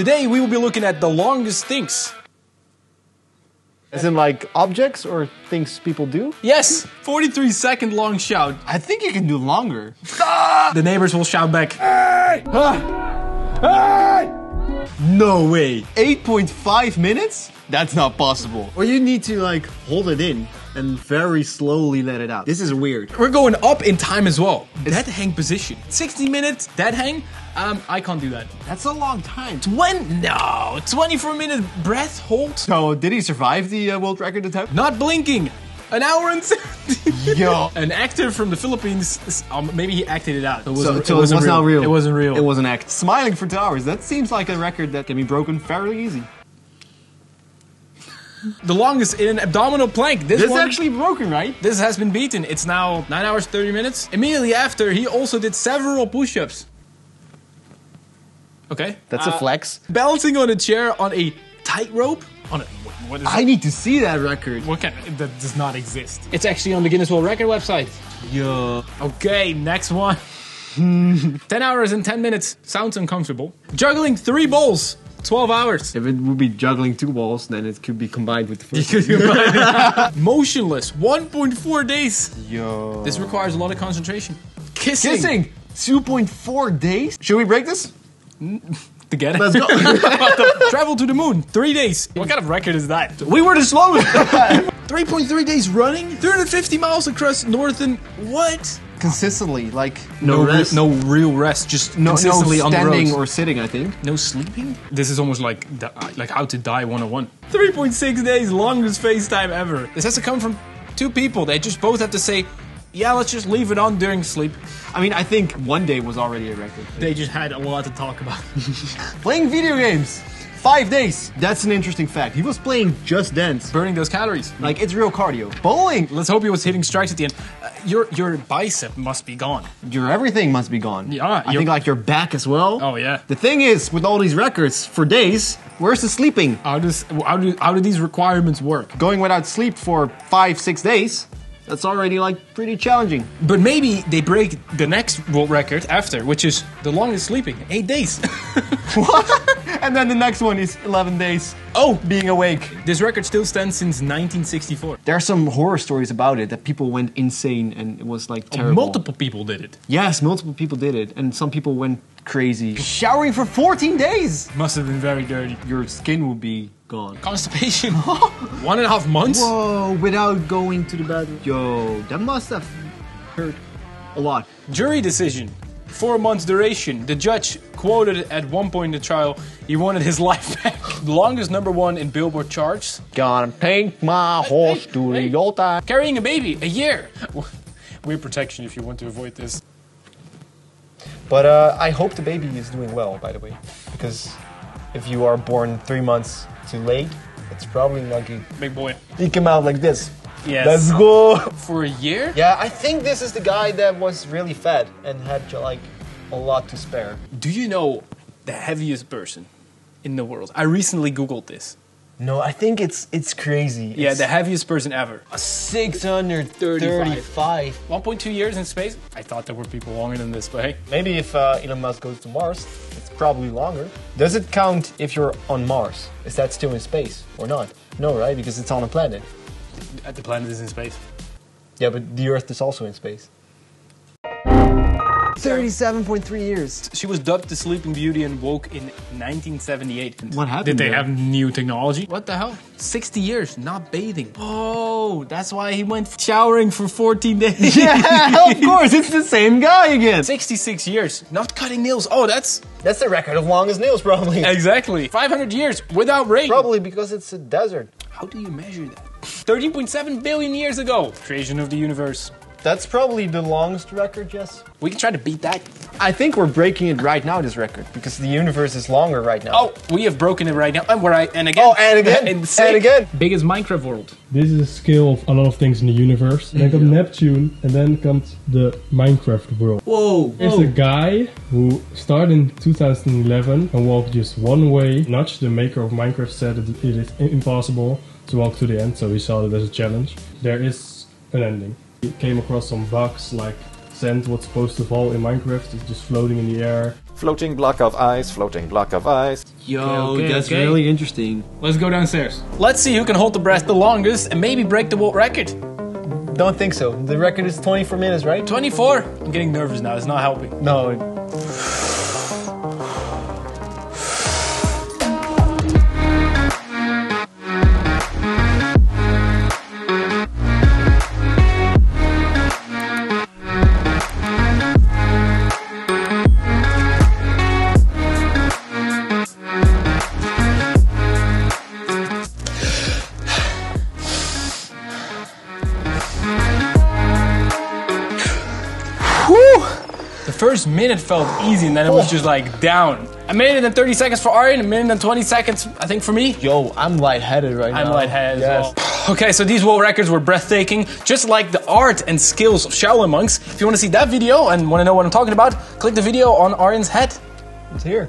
Today we will be looking at the longest things. As in like objects or things people do? Yes, 43 second long shout. I think you can do longer. The neighbors will shout back. No way. 8.5 minutes? That's not possible. Or you need to like hold it in and very slowly let it out. This is weird. We're going up in time as well. Dead hang position. 60 minutes dead hang. Um, I can't do that. That's a long time. When? No, 24 minute breath hold. So, did he survive the uh, world record attempt? Not blinking. An hour and 70. Yo. An actor from the Philippines. Um, maybe he acted it out. It wasn't, so it was not real. It wasn't real. It was an act. Smiling for two hours. That seems like a record that can be broken fairly easy. The longest in an abdominal plank. This, This is one, actually broken, right? This has been beaten. It's now 9 hours 30 minutes. Immediately after, he also did several push ups. Okay. That's Uh, a flex. Balancing on a chair on a tightrope. On a. What, what is I need to see that record. What kind that does not exist. It's actually on the Guinness World Record website. Yo. Okay, next one. 10 hours and 10 minutes. Sounds uncomfortable. Juggling three bowls. 12 hours. If it would be juggling two balls, then it could be combined with the first. Motionless. 1.4 days. Yo. This requires a lot of concentration. Kissing. Kissing. 2.4 days? Should we break this? To get it. Let's go. Travel to the moon. Three days. What kind of record is that? we were the slowest. 3.3 days running. 350 miles across northern. What? Consistently, like No, no, re- no real rest. Just no, no consistently on the standing roads. or sitting. I think. No sleeping? This is almost like the, like how to die 101. 3.6 days, longest FaceTime ever. This has to come from two people. They just both have to say, yeah, let's just leave it on during sleep. I mean, I think one day was already a record. They just had a lot to talk about. Playing video games, five days. That's an interesting fact. He was playing Just Dance. Burning those calories. Like it's real cardio. Bowling. Let's hope he was hitting strikes at the end. Your your bicep must be gone. Your everything must be gone. Yeah, ah, I think like your back as well. Oh yeah. The thing is, with all these records for days, where's the sleeping? How does how do how do these requirements work? Going without sleep for five, six days. That's already like pretty challenging. But maybe they break the next world record after, which is the longest sleeping, eight days. What? And then the next one is 11 days oh, being awake. this record still stands since 1964. There are some horror stories about it that people went insane and it was like oh, terrible. Multiple people did it. Yes, multiple people did it, and some people went crazy. Showering for 14 days. Must have been very dirty. Your skin will be gone. Constipation. One and a half months. Whoa! Without going to the bathroom. Yo, that must have hurt a lot. Jury decision. Four months duration. The judge quoted at one point in the trial he wanted his life back. The longest number one in Billboard charts. Gonna take my horse to hey. the Yota. Carrying a baby, a year. Weird protection if you want to avoid this. But uh, I hope the baby is doing well, by the way, because if you are born three months too late, it's probably not good. Big boy. He came out like this. Yes. Let's go. For a year? Yeah, I think this is the guy that was really fat and had like a lot to spare. Do you know the heaviest person in the world? I recently Googled this. No, I think it's it's crazy. Yeah, It's the heaviest person ever. 635. 1.2 years in space? I thought there were people longer than this, but hey. Maybe if uh, Elon Musk goes to Mars, it's probably longer. Does it count if you're on Mars? Is that still in space or not? No, right? Because it's on a planet. The planet is in space. Yeah, but the Earth is also in space. 37.3 years. She was dubbed the Sleeping Beauty and woke in 1978. What happened Did they there? have new technology? What the hell? 60 years not bathing. Oh, that's why he went showering for 14 days. Yeah, of course, it's the same guy again. 66 years not cutting nails. Oh, that's That's the record of longest nails, probably. exactly 500 years without rain. Probably because it's a desert. How do you measure that? 13.7 billion years ago. Creation of the universe. That's probably the longest record, yes. We can try to beat that. I think we're breaking it right now, this record, because the universe is longer right now. Oh, we have broken it right now. And we're right. And again. Oh, and again, and sick. again. Biggest Minecraft world. This is a scale of a lot of things in the universe. And then comes Neptune, and then comes the Minecraft world. Whoa. There's a guy who started in 2011 and walked just one way. Notch, the maker of Minecraft, said that it is impossible to walk to the end, so he saw it as a challenge. There is an ending. He came across some bugs like sand what's supposed to fall in Minecraft is just floating in the air. Floating block of ice, floating block of ice. Yo, Okay, okay, that's okay. really interesting. Let's go downstairs. Let's see who can hold the breath the longest and maybe break the world record. Don't think so. The record is 24 minutes, right? 24. I'm getting nervous now. It's not helping. No. First minute felt easy and then it was oh. just like down. A minute and 30 seconds for Arjen, a minute and 20 seconds, I think, for me. Yo, I'm lightheaded right now. I'm lightheaded Yes. as well. Okay, so these world records were breathtaking, just like the art and skills of Shaolin monks. If you want to see that video and want to know what I'm talking about, click the video on Arjen's head. It's here.